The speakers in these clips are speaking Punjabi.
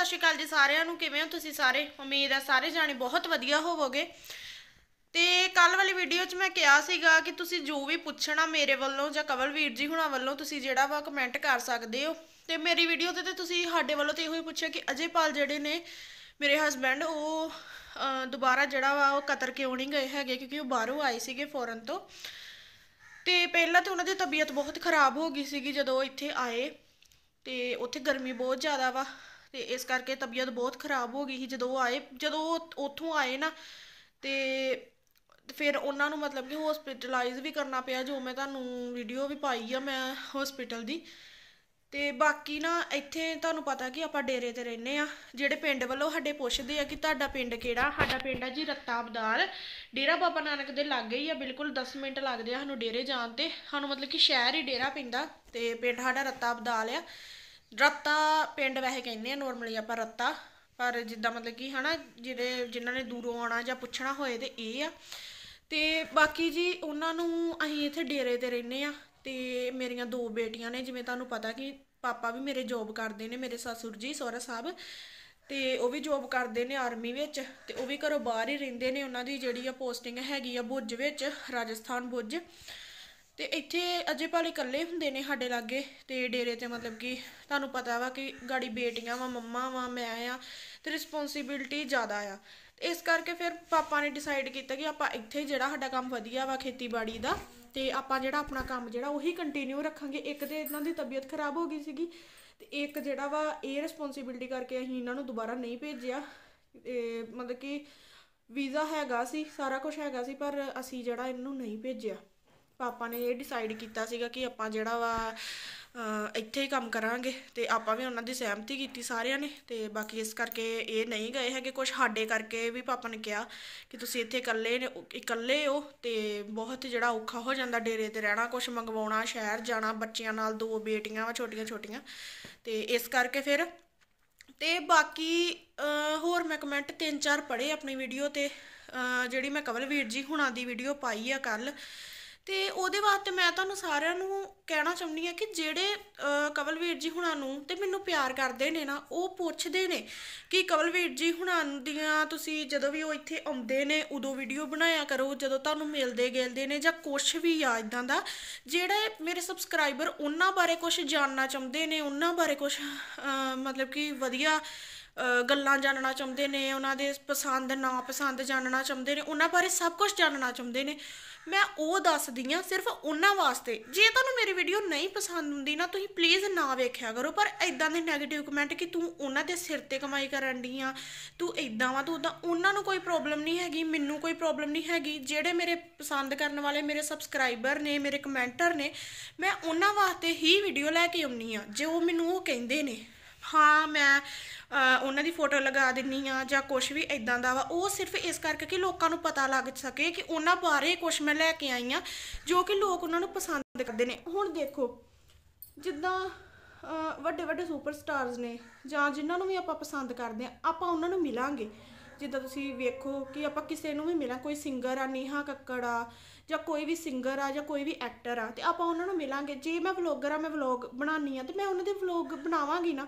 ਸਤਿ ਸ਼੍ਰੀ ਅਕਾਲ ਜੀ ਸਾਰਿਆਂ ਨੂੰ। ਕਿਵੇਂ ਹੋ ਤੁਸੀਂ ਸਾਰੇ? ਉਮੀਦ ਹੈ ਸਾਰੇ ਜਾਣੇ ਬਹੁਤ ਵਧੀਆ ਹੋਵੋਗੇ। ਤੇ ਕੱਲ ਵਾਲੀ ਵੀਡੀਓ 'ਚ ਮੈਂ ਕਿਹਾ ਸੀਗਾ ਕਿ ਤੁਸੀਂ ਜੋ ਵੀ ਪੁੱਛਣਾ ਮੇਰੇ ਵੱਲੋਂ ਜਾਂ ਕਵਲਵੀਰ ਜੀ ਹੁਣਾਂ ਵੱਲੋਂ ਤੁਸੀਂ ਜਿਹੜਾ ਵਾ ਕਮੈਂਟ ਕਰ ਸਕਦੇ ਹੋ। ਤੇ ਮੇਰੀ ਵੀਡੀਓ ਤੇ ਤੇ ਤੁਸੀਂ ਸਾਡੇ ਵੱਲੋਂ ਤੇ ਇਹੋ ਹੀ ਪੁੱਛਿਆ ਕਿ ਅਜੇਪਾਲ ਜਿਹੜੇ ਨੇ ਮੇਰੇ ਹਸਬੰਡ ਉਹ ਦੁਬਾਰਾ ਜਿਹੜਾ ਵਾ ਉਹ ਕਤਰ ਕਿਉਂ ਨਹੀਂ ਗਏ ਹੈਗੇ ਕਿਉਂਕਿ ਉਹ ਬਾਹਰੋਂ ਆਏ ਸੀਗੇ ਫੋਰਨ ਤੋਂ। ਤੇ ਪਹਿਲਾਂ ਤਾਂ ਉਹਨਾਂ ਦੀ ਤਬੀਅਤ ਬਹੁਤ ਖਰਾਬ ਹੋ ਗਈ ਸੀਗੀ ਜਦੋਂ ਇੱਥੇ ਆਏ। ਤੇ ਉੱਥੇ ਗਰਮੀ ਬਹੁਤ ਜ਼ਿਆਦਾ ਵਾ। ਤੇ ਇਸ ਕਰਕੇ ਤਬੀਅਤ ਬਹੁਤ ਖਰਾਬ ਹੋ ਗਈ ਸੀ ਜਦੋਂ ਉਹ ਆਏ, ਜਦੋਂ ਉਹ ਉੱਥੋਂ ਆਏ ਨਾ, ਤੇ ਫਿਰ ਉਹਨਾਂ ਨੂੰ ਮਤਲਬ ਕਿ ਹਸਪੀਟਲਾਈਜ਼ ਵੀ ਕਰਨਾ ਪਿਆ, ਜੋ ਮੈਂ ਤੁਹਾਨੂੰ ਵੀਡੀਓ ਵੀ ਪਾਈ ਆ ਮੈਂ ਹਸਪੀਟਲ ਦੀ। ਤੇ ਬਾਕੀ ਨਾ ਇੱਥੇ ਤੁਹਾਨੂੰ ਪਤਾ ਕਿ ਆਪਾਂ ਡੇਰੇ ਤੇ ਰਹਿੰਦੇ ਆ, ਜਿਹੜੇ ਪਿੰਡ ਵੱਲੋਂ ਸਾਡੇ ਪੁੱਛਦੇ ਆ ਕਿ ਤੁਹਾਡਾ ਪਿੰਡ ਕਿਹੜਾ? ਸਾਡਾ ਪਿੰਡ ਆ ਜੀ ਰੱਤਾ ਅਬਦਾਲ ਡੇਰਾ ਬਾਬਾ ਨਾਨਕ ਦੇ ਲਾਗੇ ਹੀ ਆ, ਬਿਲਕੁਲ 10 ਮਿੰਟ ਲੱਗਦੇ ਆ ਸਾਨੂੰ ਡੇਰੇ ਜਾਣ ਤੇ। ਸਾਨੂੰ ਮਤਲਬ ਕਿ ਸ਼ਹਿਰ ਹੀ ਡੇਰਾ ਪੈਂਦਾ, ਤੇ ਪਿੰਡ ਸਾਡਾ ਰੱਤਾ ਅਬਦਾਲ ਆ। ਰੱਤਾ ਪਿੰਡ ਵੈਸੇ ਕਹਿੰਦੇ ਆ ਨਾਰਮਲੀ ਆਪਾਂ ਰੱਤਾ, ਪਰ ਜਿੱਦਾਂ ਮਤਲਬ ਕਿ ਹਨਾ ਜਿਹੜੇ ਜਿਨ੍ਹਾਂ ਨੇ ਦੂਰੋਂ ਆਉਣਾ ਜਾਂ ਪੁੱਛਣਾ ਹੋਏ ਤੇ ਇਹ ਆ। ਤੇ ਬਾਕੀ ਜੀ ਉਹਨਾਂ ਨੂੰ ਅਸੀਂ ਇੱਥੇ ਡੇਰੇ ਤੇ ਰਹਿੰਦੇ ਆ ਤੇ ਮੇਰੀਆਂ ਦੋ ਬੇਟੀਆਂ ਨੇ, ਜਿਵੇਂ ਤੁਹਾਨੂੰ ਪਤਾ ਕਿ ਪਾਪਾ ਵੀ ਮੇਰੇ ਜੋਬ ਕਰਦੇ ਨੇ, ਮੇਰੇ ਸਸੁਰ ਜੀ ਸਹੁਰਾ ਸਾਹਿਬ, ਤੇ ਉਹ ਵੀ ਜੋਬ ਕਰਦੇ ਨੇ ਆਰਮੀ ਵਿੱਚ ਤੇ ਉਹ ਵੀ ਘਰੋਂ ਬਾਹਰ ਹੀ ਰਹਿੰਦੇ ਨੇ। ਉਹਨਾਂ ਦੀ ਜਿਹੜੀ ਆ ਪੋਸਟਿੰਗ ਹੈਗੀ ਆ ਭੁੱਜ ਵਿੱਚ, ਰਾਜਸਥਾਨ ਭੁੱਜ ਤੇ ਇੱਥੇ ਅਜੇ ਭਾਲੇ ਇਕੱਲੇ ਹੁੰਦੇ ਨੇ ਸਾਡੇ ਲਾਗੇ ਤੇ ਡੇਰੇ ਤੇ ਮਤਲਬ ਕਿ ਤੁਹਾਨੂੰ ਪਤਾ ਵਾ ਕਿ ਗਾੜੀ ਬੇਟੀਆਂ ਵਾ, ਮੰਮਾ ਵਾ, ਮੈਂ ਆ ਤੇ ਰਿਸਪੌਂਸਿਬਿਲਟੀ ਜ਼ਿਆਦਾ ਆ। ਤੇ ਇਸ ਕਰਕੇ ਫਿਰ ਪਾਪਾ ਨੇ ਡਿਸਾਈਡ ਕੀਤਾ ਕਿ ਆਪਾਂ ਇੱਥੇ ਜਿਹੜਾ ਸਾਡਾ ਕੰਮ ਵਧੀਆ ਵਾ ਖੇਤੀਬਾੜੀ ਦਾ ਤੇ ਆਪਾਂ ਜਿਹੜਾ ਆਪਣਾ ਕੰਮ ਜਿਹੜਾ ਉਹੀ ਕੰਟੀਨਿਊ ਰੱਖਾਂਗੇ। ਇੱਕ ਤੇ ਇਹਨਾਂ ਦੀ ਤਬੀਅਤ ਖਰਾਬ ਹੋ ਗਈ ਸੀਗੀ ਤੇ ਇੱਕ ਜਿਹੜਾ ਵਾ ਇਹ ਰਿਸਪੌਂਸਿਬਿਲਟੀ ਕਰਕੇ ਅਸੀਂ ਇਹਨਾਂ ਨੂੰ ਦੁਬਾਰਾ ਨਹੀਂ ਭੇਜਿਆ। ਤੇ ਮਤਲਬ ਕਿ ਵੀਜ਼ਾ ਹੈਗਾ ਸੀ, ਸਾਰਾ ਕੁਝ ਹੈਗਾ ਸੀ, ਪਰ ਅਸੀਂ ਜਿਹੜਾ ਇਹਨੂੰ ਨਹੀਂ ਭੇਜਿਆ। ਪਾਪਾ ਨੇ ਇਹ ਡਿਸਾਈਡ ਕੀਤਾ ਸੀਗਾ ਕਿ ਆਪਾਂ ਜਿਹੜਾ ਵਾ ਇੱਥੇ ਹੀ ਕੰਮ ਕਰਾਂਗੇ ਤੇ ਆਪਾਂ ਵੀ ਉਹਨਾਂ ਦੀ ਸਹਿਮਤੀ ਕੀਤੀ ਸਾਰਿਆਂ ਨੇ ਤੇ ਬਾਕੀ ਇਸ ਕਰਕੇ ਇਹ ਨਹੀਂ ਗਏ ਹੈਗੇ ਕੁਝ ਸਾਡੇ ਕਰਕੇ ਵੀ ਪਾਪਾ ਨੇ ਕਿਹਾ ਕਿ ਤੁਸੀਂ ਇੱਥੇ ਇਕੱਲੇ ਨੇ, ਇਕੱਲੇ ਹੋ ਤੇ ਬਹੁਤ ਜਿਹੜਾ ਔਖਾ ਹੋ ਜਾਂਦਾ ਡੇਰੇ ਤੇ ਰਹਿਣਾ ਕੁਝ ਮੰਗਵਾਉਣਾ, ਸ਼ਹਿਰ ਜਾਣਾ, ਬੱਚਿਆਂ ਨਾਲ ਦੋ ਬੇਟੀਆਂ ਵਾ ਛੋਟੀਆਂ ਛੋਟੀਆਂ ਤੇ ਇਸ ਕਰਕੇ ਫਿਰ ਤੇ ਬਾਕੀ ਹੋਰ ਮੈਂ ਕਮੈਂਟ ਤਿੰਨ ਚਾਰ ਪੜ੍ਹੇ ਆਪਣੀ ਵੀਡੀਓ ਤੇ ਜਿਹੜੀ ਮੈਂ ਕਵਲਵੀਰ ਜੀ ਹੁਣਾਂ ਦੀ ਵੀਡੀਓ ਪਾਈ ਆ ਕੱਲ ਤੇ ਉਹਦੇ ਵਾਸਤੇ ਮੈਂ ਤੁਹਾਨੂੰ ਸਾਰਿਆਂ ਨੂੰ ਕਹਿਣਾ ਚਾਹੁੰਦੀ ਆ ਕਿ ਜਿਹੜੇ ਕਵਲਵੀਰ ਜੀ ਹੁਣਾਂ ਨੂੰ ਤੇ ਮੈਨੂੰ ਪਿਆਰ ਕਰਦੇ ਨੇ ਨਾ, ਉਹ ਪੁੱਛਦੇ ਨੇ ਕਿ ਕਵਲਵੀਰ ਜੀ ਹੁਣਾਂ ਦੀਆਂ ਤੁਸੀਂ ਜਦੋਂ ਵੀ ਉਹ ਇੱਥੇ ਆਉਂਦੇ ਨੇ, ਉਦੋਂ ਵੀਡੀਓ ਬਣਾਇਆ ਕਰੋ, ਜਦੋਂ ਤੁਹਾਨੂੰ ਮਿਲਦੇ ਗਿਲਦੇ ਨੇ ਜਾਂ ਕੁਝ ਵੀ ਆ ਇਦਾਂ ਦਾ, ਜਿਹੜੇ ਮੇਰੇ ਸਬਸਕ੍ਰਾਈਬਰ ਉਹਨਾਂ ਬਾਰੇ ਕੁਝ ਜਾਣਨਾ ਚਾਹੁੰਦੇ ਨੇ, ਉਹਨਾਂ ਬਾਰੇ ਕੁਝ ਮਤਲਬ ਕਿ ਵਧੀਆ ਗੱਲਾਂ ਜਾਣਨਾ ਚਾਹੁੰਦੇ ਨੇ, ਉਹਨਾਂ ਦੇ ਪਸੰਦ, ਨਾ ਪਸੰਦ ਜਾਣਨਾ ਚਾਹੁੰਦੇ ਨੇ, ਉਹਨਾਂ ਬਾਰੇ ਸਭ ਕੁਝ ਜਾਣਨਾ ਚਾਹੁੰਦੇ ਨੇ। ਮੈਂ ਉਹ ਦੱਸਦੀ ਆ ਸਿਰਫ ਉਹਨਾਂ ਵਾਸਤੇ। ਜੇ ਤੁਹਾਨੂੰ ਮੇਰੀ ਵੀਡੀਓ ਨਹੀਂ ਪਸੰਦ ਹੁੰਦੀ ਨਾ, ਤੁਸੀਂ ਪਲੀਜ਼ ਨਾ ਵੇਖਿਆ ਕਰੋ, ਪਰ ਇਦਾਂ ਦੇ 네ਗੇਟਿਵ ਕਮੈਂਟ ਕਿ ਤੂੰ ਉਹਨਾਂ ਦੇ ਸਿਰ ਤੇ ਕਮਾਈ ਕਰਨ ਡਈ ਆ, ਤੂੰ ਇਦਾਂ ਵਾ, ਤੂੰ ਉਦਾਂ ਉਹਨਾਂ ਨੂੰ ਕੋਈ ਪ੍ਰੋਬਲਮ ਨਹੀਂ ਹੈਗੀ, ਮੈਨੂੰ ਕੋਈ ਪ੍ਰੋਬਲਮ ਨਹੀਂ ਹੈਗੀ। ਜਿਹੜੇ ਮੇਰੇ ਪਸੰਦ ਕਰਨ ਵਾਲੇ, ਮੇਰੇ ਸਬਸਕ੍ਰਾਈਬਰ ਨੇ, ਮੇਰੇ ਕਮੈਂਟਰ ਨੇ, ਮੈਂ ਉਹਨਾਂ ਵਾਸਤੇ ਹੀ ਵੀਡੀਓ ਲੈ ਕੇ ਆਉਣੀ ਆ, ਜੇ ਉਹ ਮੈਨੂੰ ਉਹ ਕਹਿੰਦੇ ਨੇ। ਹਾਂ, ਮੈਂ ਉਹਨਾਂ ਦੀ ਫੋਟੋ ਲਗਾ ਦਿੰਨੀ ਆ ਜਾਂ ਕੁਝ ਵੀ ਇਦਾਂ ਦਾ ਵਾ, ਉਹ ਸਿਰਫ ਇਸ ਕਰਕੇ ਕਿ ਲੋਕਾਂ ਨੂੰ ਪਤਾ ਲੱਗ ਸਕੇ ਕਿ ਉਹਨਾਂ ਬਾਰੇ ਕੁਝ ਮੈਂ ਲੈ ਕੇ ਆਈ ਆ, ਜੋ ਕਿ ਲੋਕ ਉਹਨਾਂ ਨੂੰ ਪਸੰਦ ਕਰਦੇ ਨੇ। ਹੁਣ ਦੇਖੋ, ਜਿੱਦਾਂ ਵੱਡੇ ਵੱਡੇ ਸੁਪਰਸਟਾਰਸ ਨੇ, ਜਾਂ ਜਿਨ੍ਹਾਂ ਨੂੰ ਵੀ ਆਪਾਂ ਪਸੰਦ ਕਰਦੇ ਆ, ਆਪਾਂ ਉਹਨਾਂ ਨੂੰ ਮਿਲਾਂਗੇ। ਜਿੱਦਾਂ ਤੁਸੀਂ ਵੇਖੋ ਕਿ ਆਪਾਂ ਕਿਸੇ ਨੂੰ ਵੀ ਮਿਲਾਂ, ਕੋਈ ਸਿੰਗਰ ਆ, ਨੇਹਾ ਕੱਕੜ ਆ, ਜਾਂ ਕੋਈ ਵੀ ਸਿੰਗਰ ਆ, ਜਾਂ ਕੋਈ ਵੀ ਐਕਟਰ ਆ, ਤੇ ਆਪਾਂ ਉਹਨਾਂ ਨੂੰ ਮਿਲਾਂਗੇ। ਜੇ ਮੈਂ ਵਲੋਗਰ ਆ, ਮੈਂ ਵਲੋਗ ਬਣਾਉਣੀ ਆ, ਤੇ ਮੈਂ ਉਹਨਾਂ ਦੇ ਵਲੋਗ ਬਣਾਵਾਂਗੀ ਨਾ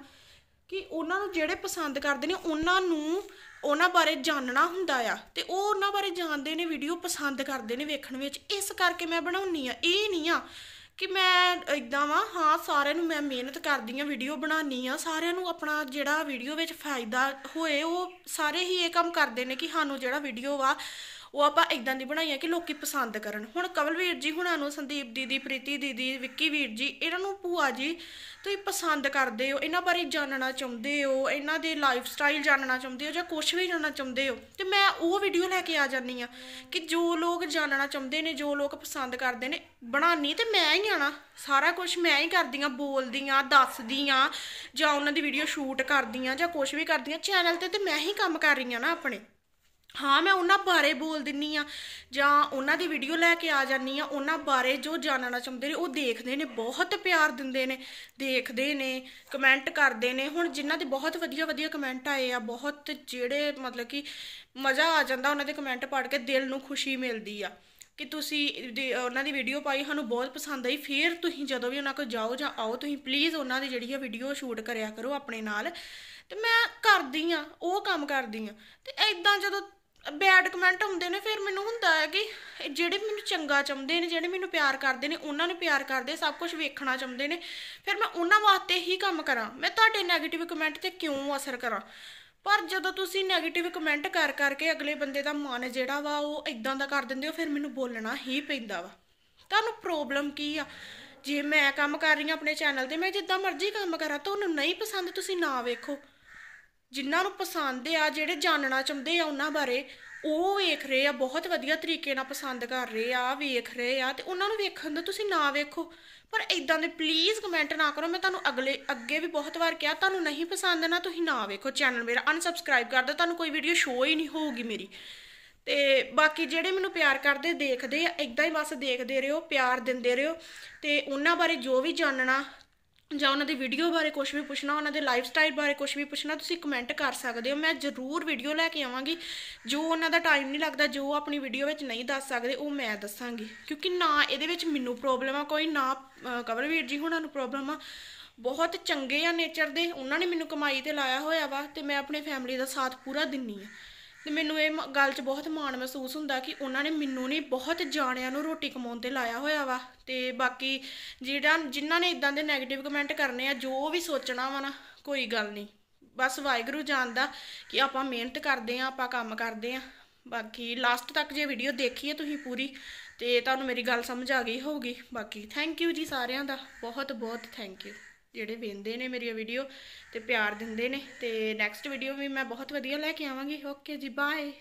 ਕਿ ਉਹਨਾਂ ਨੂੰ ਜਿਹੜੇ ਪਸੰਦ ਕਰਦੇ ਨੇ, ਉਹਨਾਂ ਨੂੰ ਉਹਨਾਂ ਬਾਰੇ ਜਾਣਨਾ ਹੁੰਦਾ ਆ। ਤੇ ਉਹ ਉਹਨਾਂ ਬਾਰੇ ਜਾਣਦੇ ਨੇ ਵੀਡੀਓ ਪਸੰਦ ਕਰਦੇ ਨੇ ਵੇਖਣ ਵਿੱਚ। ਇਸ ਕਰਕੇ ਮੈਂ ਬਣਾਉਣੀ ਆ। ਇਹ ਨਹੀਂ ਆ ਕਿ ਮੈਂ ਇਦਾਂ ਵਾਂ, ਹਾਂ, ਸਾਰਿਆਂ ਨੂੰ ਮੈਂ ਮਿਹਨਤ ਕਰਦੀ ਆ ਵੀਡੀਓ ਬਣਾਉਣੀ ਆ। ਸਾਰਿਆਂ ਨੂੰ ਆਪਣਾ ਜਿਹੜਾ ਵੀਡੀਓ ਵਿੱਚ ਫਾਇਦਾ ਹੋਏ, ਉਹ ਸਾਰੇ ਹੀ ਇਹ ਕੰਮ ਕਰਦੇ ਨੇ ਕਿ ਸਾਨੂੰ ਜਿਹੜਾ ਵੀਡੀਓ ਵਾ ਉਹ ਆਪਾਂ ਇਦਾਂ ਦੀ ਬਣਾਈ ਆ ਕਿ ਲੋਕੀ ਪਸੰਦ ਕਰਨ। ਹੁਣ ਕਵਲਵੀਰ ਜੀ ਹੁਣਾਂ ਨੂੰ, ਸੰਦੀਪ ਦੀਦੀ, ਪ੍ਰੀਤੀ ਦੀਦੀ, ਵਿੱਕੀ ਵੀਰ ਜੀ, ਇਹਨਾਂ ਨੂੰ ਭੂਆ ਜੀ ਤੁਸੀਂ ਪਸੰਦ ਕਰਦੇ ਹੋ। ਇਹਨਾਂ ਬਾਰੇ ਜਾਣਨਾ ਚਾਹੁੰਦੇ ਹੋ, ਇਹਨਾਂ ਦੇ ਲਾਈਫ ਸਟਾਈਲ ਜਾਣਨਾ ਚਾਹੁੰਦੇ ਹੋ ਜਾਂ ਕੁਝ ਵੀ ਜਾਣਨਾ ਚਾਹੁੰਦੇ ਹੋ। ਤੇ ਮੈਂ ਉਹ ਵੀਡੀਓ ਲੈ ਕੇ ਆ ਜਾਂਦੀ ਆ ਕਿ ਜੋ ਲੋਕ ਜਾਣਨਾ ਚਾਹੁੰਦੇ ਨੇ, ਜੋ ਲੋਕ ਪਸੰਦ ਕਰਦੇ ਨੇ ਬਣਾਉਣੀ ਤੇ ਮੈਂ ਹੀ ਆਣਾ ਸਾਰਾ ਕੁਝ ਮੈਂ ਹੀ ਕਰਦੀ ਆ ਬੋਲਦੀ ਆ ਦੱਸਦੀ ਆ ਜਾਂ ਉਹਨਾਂ ਦੀ ਵੀਡੀਓ ਸ਼ੂਟ ਕਰਦੀ ਆ ਜਾਂ ਕੁਝ ਵੀ ਕਰਦੀ ਆ ਚੈਨਲ ਤੇ ਤੇ ਮੈਂ ਹੀ ਕੰਮ ਕਰ ਰਹੀ ਆ ਨਾ ਆਪਣੇ। ਹਾਂ, ਮੈਂ ਉਹਨਾਂ ਬਾਰੇ ਬੋਲ ਦਿੰਨੀ ਆ, ਜਾਂ ਉਹਨਾਂ ਦੀ ਵੀਡੀਓ ਲੈ ਕੇ ਆ ਜਾਨੀ ਆ, ਉਹਨਾਂ ਬਾਰੇ ਜੋ ਜਾਣਨਾ ਚਾਹੁੰਦੇ ਨੇ, ਉਹ ਦੇਖਦੇ ਨੇ, ਬਹੁਤ ਪਿਆਰ ਦਿੰਦੇ ਨੇ, ਦੇਖਦੇ ਨੇ ਕਮੈਂਟ ਕਰਦੇ ਨੇ। ਹੁਣ ਜਿਨ੍ਹਾਂ ਦੇ ਬਹੁਤ ਵਧੀਆ ਵਧੀਆ ਕਮੈਂਟ ਆਏ ਆ, ਬਹੁਤ ਜਿਹੜੇ ਮਤਲਬ ਕਿ ਮਜ਼ਾ ਆ ਜਾਂਦਾ, ਉਹਨਾਂ ਦੇ ਕਮੈਂਟ ਪੜ੍ਹ ਕੇ ਦਿਲ ਨੂੰ ਖੁਸ਼ੀ ਮਿਲਦੀ ਆ। ਕਿ ਤੁਸੀਂ ਦੀ- ਉਹਨਾਂ ਦੀ ਵੀਡੀਓ ਪਾਈ, ਸਾਨੂੰ ਬਹੁਤ ਪਸੰਦ ਆਈ। ਫਿਰ ਤੁਸੀਂ ਜਦੋਂ ਵੀ ਉਹਨਾਂ ਕੋਲ ਜਾਓ ਜਾਂ ਆਓ, ਤੁਸੀਂ ਪਲੀਜ਼ ਉਹਨਾਂ ਦੀ ਜਿਹੜੀ ਆ ਵੀਡੀਓ ਸ਼ੂਟ ਕਰਿਆ ਕਰੋ ਆਪਣੇ ਨਾਲ। ਤੇ ਮੈਂ ਕਰਦੀ ਆ, ਉਹ ਕੰਮ ਕਰਦੀ ਆ। ਤੇ ਐਦਾਂ ਜਦੋਂ ਬੈਡ ਕਮੈਂਟ ਆਉਂਦੇ ਨੇ, ਫਿਰ ਮੈਨੂੰ ਹੁੰਦਾ ਹੈ ਕਿ ਜਿਹੜੇ ਮੈਨੂੰ ਚੰਗਾ ਚਾਹੁੰਦੇ ਨੇ, ਜਿਹੜੇ ਮੈਨੂੰ ਪਿਆਰ ਕਰਦੇ ਨੇ, ਉਹਨਾਂ ਨੂੰ ਪਿਆਰ ਕਰਦੇ, ਸਭ ਕੁਝ ਵੇਖਣਾ ਚਾਹੁੰਦੇ ਨੇ, ਫਿਰ ਮੈਂ ਉਹਨਾਂ ਵਾਸਤੇ ਹੀ ਕੰਮ ਕਰਾਂ। ਮੈਂ ਤੁਹਾਡੇ 네ਗੇਟਿਵ ਕਮੈਂਟ ਤੇ ਕਿਉਂ ਅਸਰ ਕਰਾਂ? ਪਰ ਜਦੋਂ ਤੁਸੀਂ 네ਗੇਟਿਵ ਕਮੈਂਟ ਕਰ ਕਰਕੇ ਅਗਲੇ ਬੰਦੇ ਦਾ ਮਨ ਜਿਹੜਾ ਵਾ, ਉਹ ਇਦਾਂ ਦਾ ਕਰ ਦਿੰਦੇ ਹੋ, ਫਿਰ ਮੈਨੂੰ ਬੋਲਣਾ ਹੀ ਪੈਂਦਾ ਵਾ। ਤੁਹਾਨੂੰ ਪ੍ਰੋਬਲਮ ਕੀ ਆ? ਜੇ ਮੈਂ ਕੰਮ ਕਰ ਰਹੀ ਹਾਂ ਆਪਣੇ ਚੈਨਲ ਤੇ, ਮੈਂ ਜਿੱਦਾਂ ਮਰਜ਼ੀ ਕੰਮ ਕਰਾਂ, ਤੁਹਾਨੂੰ ਨਹੀਂ ਪਸੰਦ, ਤੁਸੀਂ ਨਾ ਵੇਖੋ। ਜਿਨ੍ਹਾਂ ਨੂੰ ਪਸੰਦ ਆ, ਜਿਹੜੇ ਜਾਣਨਾ ਚਾਹੁੰਦੇ ਆ ਉਹਨਾਂ ਬਾਰੇ, ਉਹ ਵੇਖ ਰਹੇ ਆ, ਬਹੁਤ ਵਧੀਆ ਤਰੀਕੇ ਨਾਲ ਪਸੰਦ ਕਰ ਰਹੇ ਆ ਵੇਖ ਰਹੇ ਆ, ਤੇ ਉਹਨਾਂ ਨੂੰ ਵੇਖਣ ਦਾ ਤੁਸੀਂ ਨਾ ਵੇਖੋ। ਪਰ ਇਦਾਂ ਦੇ ਪਲੀਜ਼ ਕਮੈਂਟ ਨਾ ਕਰੋ, ਮੈਂ ਤੁਹਾਨੂੰ ਅਗਲੇ, ਅੱਗੇ ਵੀ ਬਹੁਤ ਵਾਰ ਕਿਹਾ, ਤੁਹਾਨੂੰ ਨਹੀਂ ਪਸੰਦ ਨਾ ਤੁਸੀਂ ਨਾ ਵੇਖੋ ਚੈਨਲ ਮੇਰਾ ਅਨਸਬਸਕ੍ਰਾਈਬ ਕਰ ਦਿਓ, ਤੁਹਾਨੂੰ ਕੋਈ ਵੀਡੀਓ ਸ਼ੋ ਹੀ ਨਹੀਂ ਹੋਊਗੀ ਮੇਰੀ। ਤੇ ਬਾਕੀ ਜਿਹੜੇ ਮੈਨੂੰ ਪਿਆਰ ਕਰਦੇ ਦੇਖਦੇ ਆ ਇਦਾਂ ਹੀ ਬਸ ਦੇਖਦੇ ਰਹੋ, ਪਿਆਰ ਦਿੰਦੇ ਰਹੋ, ਤੇ ਉਹਨਾਂ ਬਾਰੇ ਜੋ ਵੀ ਜਾਣਨਾ ਜਾਂ ਉਹਨਾਂ ਦੀ ਵੀਡੀਓ ਬਾਰੇ ਕੁਝ ਵੀ ਪੁੱਛਣਾ, ਉਹਨਾਂ ਦੇ ਲਾਈਫ ਸਟਾਈਲ ਬਾਰੇ ਕੁਝ ਵੀ ਪੁੱਛਣਾ, ਤੁਸੀਂ ਕਮੈਂਟ ਕਰ ਸਕਦੇ ਹੋ। ਮੈਂ ਜ਼ਰੂਰ ਵੀਡੀਓ ਲੈ ਕੇ ਆਵਾਂਗੀ। ਜੋ ਉਹਨਾਂ ਦਾ ਟਾਈਮ ਨਹੀਂ ਲੱਗਦਾ, ਜੋ ਆਪਣੀ ਵੀਡੀਓ ਵਿੱਚ ਨਹੀਂ ਦੱਸ ਸਕਦੇ, ਉਹ ਮੈਂ ਦੱਸਾਂਗੀ। ਕਿਉਂਕਿ ਨਾ ਇਹਦੇ ਵਿੱਚ ਮੈਨੂੰ ਪ੍ਰੋਬਲਮ ਆ, ਕੋਈ ਨਾ ਕਵਰਵੀਰ ਜੀ ਹੁਣਾਂ ਨੂੰ ਪ੍ਰੋਬਲਮ ਆ। ਬਹੁਤ ਚੰਗੇ ਆ ਨੇਚਰ ਦੇ। ਉਹਨਾਂ ਨੇ ਮੈਨੂੰ ਕਮਾਈ ਤੇ ਲਾਇਆ ਹੋਇਆ ਵਾ ਤੇ ਮੈਂ ਆਪਣੇ ਫੈਮਿਲੀ ਦਾ ਸਾਥ ਪੂਰਾ ਦਿੰਨੀ ਆ। ਤੇ ਮੈਨੂੰ ਇਹ ਮ- ਗੱਲ 'ਚ ਬਹੁਤ ਮਾਣ ਮਹਿਸੂਸ ਹੁੰਦਾ ਕਿ ਉਹਨਾਂ ਨੇ ਮੈਨੂੰ ਨਹੀਂ ਬਹੁਤ ਜਾਣਿਆਂ ਨੂੰ ਰੋਟੀ ਕਮਾਉਣ ਤੇ ਲਾਇਆ ਹੋਇਆ ਵਾ। ਤੇ ਬਾਕੀ ਜਿਹੜਾ, ਜਿਨ੍ਹਾਂ ਨੇ ਇਦਾਂ ਦੇ 네ਗੇਟਿਵ ਕਮੈਂਟ ਕਰਨੇ ਆ, ਜੋ ਵੀ ਸੋਚਣਾ ਵਾ ਨਾ, ਕੋਈ ਗੱਲ ਨਹੀਂ ਬਸ ਵਾਹਿਗੁਰੂ ਜਾਣਦਾ ਕਿ ਆਪਾਂ ਮਿਹਨਤ ਕਰਦੇ ਆ, ਆਪਾਂ ਕੰਮ ਕਰਦੇ ਆ। ਬਾਕੀ ਲਾਸਟ ਤੱਕ ਜੇ ਵੀਡੀਓ ਦੇਖੀ ਹੈ ਤੁਸੀਂ ਪੂਰੀ, ਤੇ ਤੁਹਾਨੂੰ ਮੇਰੀ ਗੱਲ ਸਮਝ ਆ ਗਈ ਹੋਊਗੀ। ਬਾਕੀ ਥੈਂਕ ਯੂ ਜੀ ਸਾਰਿਆਂ ਦਾ। ਬਹੁਤ ਬਹੁਤ ਥੈਂਕ ਯੂ ਜਿਹੜੇ ਵੇਖਦੇ ਨੇ ਮੇਰੀ ਵੀਡੀਓ ਤੇ ਪਿਆਰ ਦਿੰਦੇ ਨੇ ਤੇ ਨੈਕਸਟ ਵੀਡੀਓ ਵੀ ਮੈਂ ਬਹੁਤ ਵਧੀਆ ਲੈ ਕੇ ਆਵਾਂਗੀ। ਓਕੇ ਜੀ ਬਾਏ